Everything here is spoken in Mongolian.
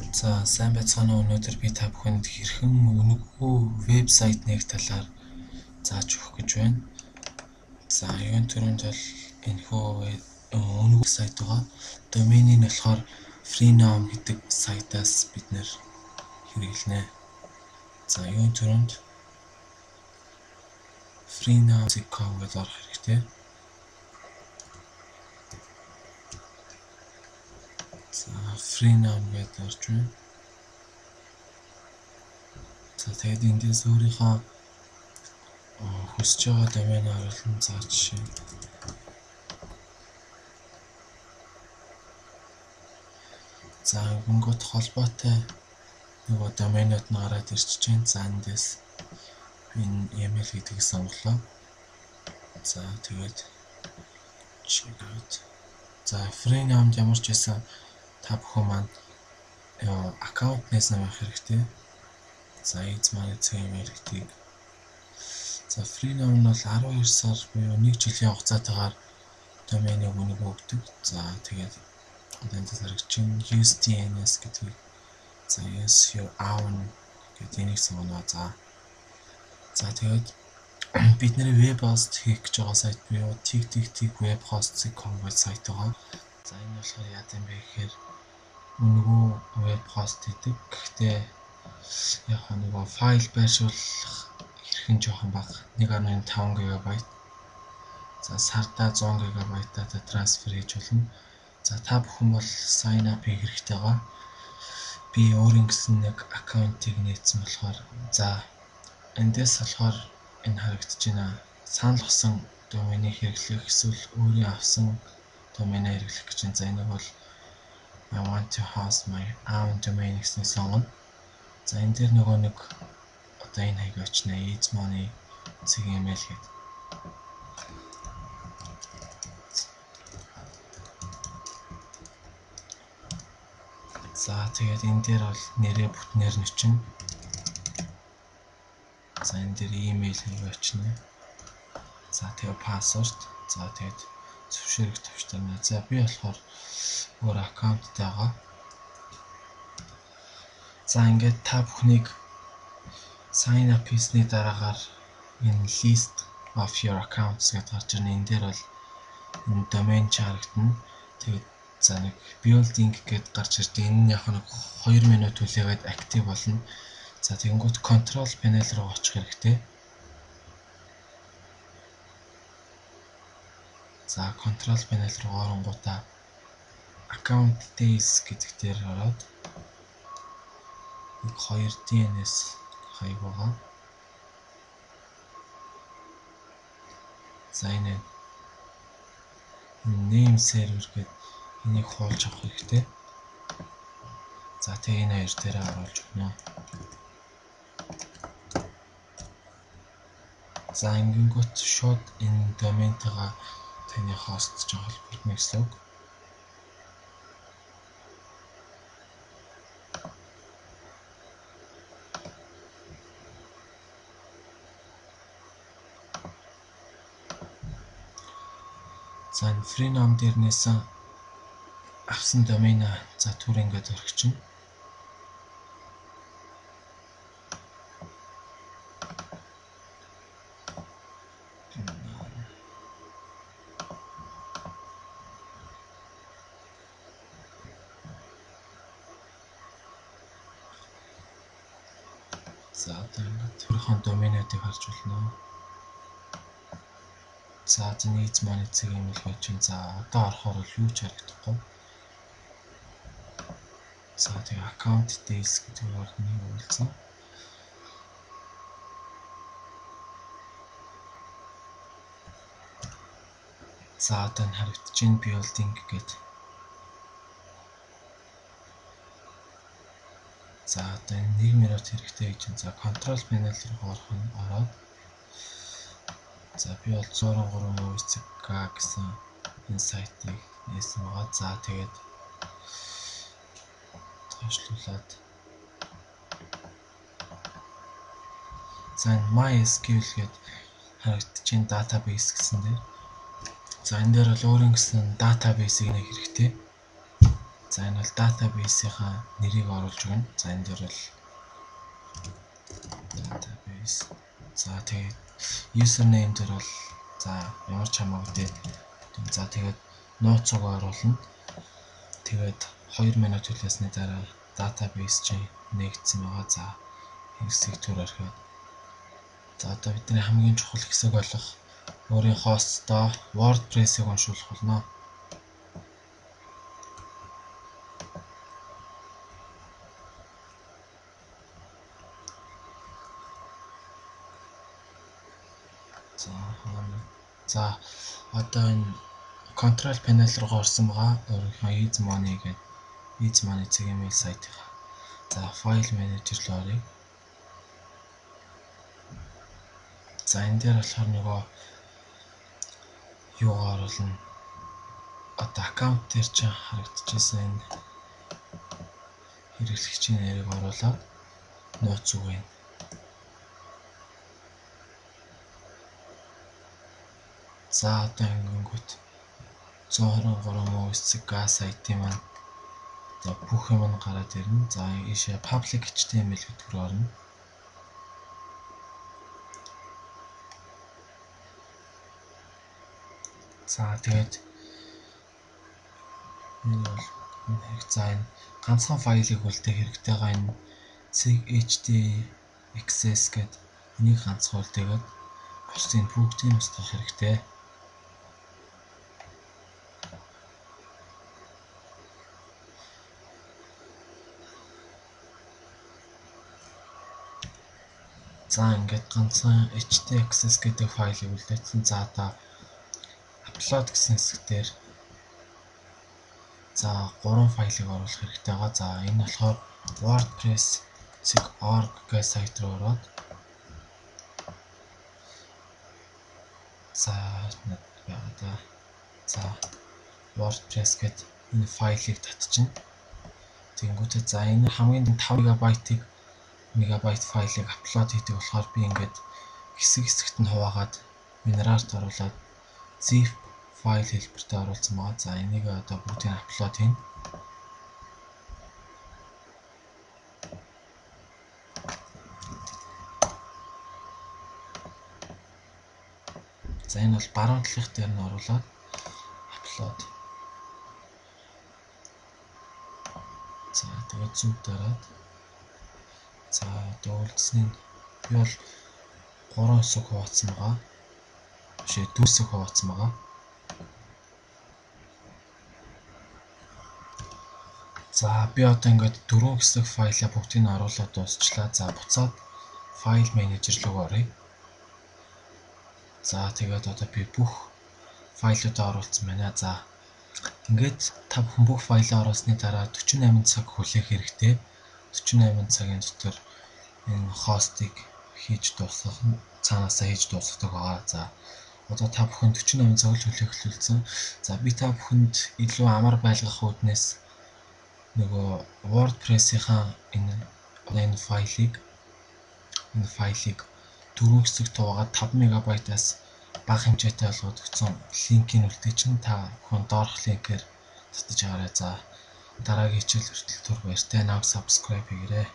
За сайн байцгаана уу өнөөдөр би та бүхэнд хэрхэн үнэгүй вебсайт нэг талаар зааж өгөх гэж байна. За юун төрөнд бол энэхүү үнэгүй сайт байгаа. Доменийг болохоор Freenom гэдэг сайтаас бид нэр хэрэглэнэ. За юун төрөнд freenom.com гэж орох хэрэгтэй. Freenom гэдээ орж байна. За тэгээд эндээс өөрийнхөө хүсэж байгаа домен оруулан за жишээ За өнгөт холбоотой нөгөө доменууд нь гараад ирчихэж байна. За эндээс би email гэдгийг сонголоо. За тэгээд чигээр За Freenom-д ямар ч байсан та бүхэн маань аккаунт нээсэн байх хэрэгтэй. За эз маань имэйл гэдгийг. За Freenom нь бол 12 сар буюу 1 жилийн хугацаатайгаар доменийг үнэг өгдөг. За тэгээд энд зарагчин USDNS гэдгийг за own гэдэг энийг сонгоно. За за тэгээд бидний веб хост хийх гэж байгаа сайт буюу TikTok web host.com гэж сайт байгаа. За энэ болохоор яа гэм бэ гэхээр нөгөө веб хост гэдэг. Гэхдээ яг нөгөө файл байршуулах хэрхэн жоохон бага 1.5 ГБ. За сарда 100 ГБ-аар трансфер хийж болно. За та бүхэн бол sign up хийх хэрэгтэй байгаа. Би өөрийн гэсэн нэг аккаунтыг нээсэн болохоор за эндээс болохоор энэ харагдаж байна. Санал госон доменийг хэрэглэх эсвэл өөрийн авсан доменийг хэрэглэх гэж байна. За энэ бол I want to host my own domain гэсэн сонгоно. За энэ дээр нөгөө нэг одоо энэ хаяг очно. Eats money CML гэдэг. За тэгээд энэ дээр бол нэрээ бүтнээр нь чинь. За энэ дээр имэйл хаяг очно. За тэгээ пассворд. За тэгээд зөвшөөрөх төвчтөрнө. За би болохоор өөр аккаунттай байгаа. За ингээд та бүхнийг sign up хийсний дараагаар энэ list of your accounts гэдэг гарч ирнэ. Энэ дээр бол энэ domain харагдана. Тэгээд за нэг building гэд гарч ирдэг. Энэ нь яг нэг 2 минут хүлээгээд active болно. За тэгэнгүүт control panel руу очих хэрэгтэй. За control panel руу оронгуудаа account days гэдэг дээр ороод нэг 2 DNS хаяг байгаа. За энэ name server гэдэг энийг хуулж авах хэрэгтэй. За тэгээ энэ хоёр дээрээ оруулж өгнө. За ингэнгүүт шууд энэ доментойгоо таны хостж байгаа холбогдно гэсэн үг. За энэ Freenom дээр нээсэн авсан домен за түр ингээд орчихно. За одоо ингээд төрхөн доменуудыг харж болно. За за нийт маань эцэг юм л байж байна. За одоо орохоор бол юу ч харагдахгүй. За тэгээ аккаунт details гэдэг орны уулзсан. За одоо энэ харагдаж байна building гэдэг. За одоо энэ 1 минут хэрэгтэй гэж. За control panel руу орох нь ороод За би бол 103 өвцг гэсэн энэ сайтыг нээсэн байгаа. За тэгээд тоошлуулад За энэ MySQL гээд харагдаж байна database гэсэн дээр. За энэ дээр бол өөрийн гэсэн database-ийг нэг хэрэгтэй. За энэ бол database-ийнхаа нэрийг оруулж өгнө. За энэ дээр бол database. За тэгээд username дээр бол за ямар ч хамаагүй За тэгээд нууцыг оруулна. Тэгээд 2 минут хүлээсний дараа database чинь нэгдсэн байгаа. За хэсэг төр орхиод. За одоо бидний хамгийн чухал хэсэг болох өөрийн хостдоо WordPress-ыг уншуулах болно. За за одоо энэ control panel руу орсон байгаа. Өөрийнхөө easy money гэдэг easy money CMS сайтыг. За file manager руу оръё. За энэ дээр болохоор нөгөө юу оруулна. Одоо аккаунт дээр ч харагдчихсан энэ хэрэглэгчийн нэрийг оруулаад нууц үгэн. За одоо ингэнгүүт 123 муу эсэг газ IT маань за бүх юм нь гараад ирнэ. За ийшээ public HTML гэдэг рүү орно. За тэгээд энэ бол хэрэг за энэ ганцхан файлыг үлдээх хэрэгтэй байгаа энэ CHD-XS гэдэг энийг ганцхан үлдээгээд бусдын бүгдийг устгах хэрэгтэй. За ингээд ганцхан HT-XS гэдэг файлыг үлдээсэн. За одоо upload гэсэн хэсэг дээр за 3 файлыг оруулах хэрэгтэй байгаа. За энэ болохоор wordpress.org гэх сайт руу ороод за да. За wordpress гэдэг энэ файлыг татчихна. Тэнгүүтээ за энэ хамгийн 5 ГБ-ыг мегабайт файлыг апплод хийдэг болохоор би ингээд хэсэг хэсэгт нь хуваагаад минерарт оруулаад zip файл хэлбэртээ оруулсан байгаа. За энийг одоо бүгдийг апплод хийн. За энэ бол баруун талынх дээр нь оруулаад апплод. За тэгээд зүг дараад за одоо үлдсэн нь би бол 3 хэсэг хуваацсан байгаа. Бишээ дүүсэг хуваацсан байгаа. За би одоо ингээд дөрвөн хэсэг файлаа бүгдийг нь оруулаад дуусчлаа. За буцаад файл менежер руу оръё. За тэгээд одоо би бүх файлуудаа оруулсан байна. За ингээд та бүхэн бүх файлаа оруулсны дараа 48 цаг хүлээх хэрэгтэй. 48 цагийн дотор энэ хостыг хийж дуусгах нь цаанаасаа хийж дуусгадаг байгаа. За одоо та бүхэн 48 цаг л хүлээх хэлсэн. За би та бүхэнд илүү амар байлгах үүднээс нөгөө WordPress-ийнхаа энэ энэ файлыг энэ файлыг дөрвөн хэсэгт хуваагаад 5 мегабайтаас бага хэмжээтэй болгоод өгсөн линкийг үлдээ чинь та хүн доорх линкээр татаж аваарай. За дараагийн хичээл хүртэл түр баяртай. Намайг subscribe хийгээрэй.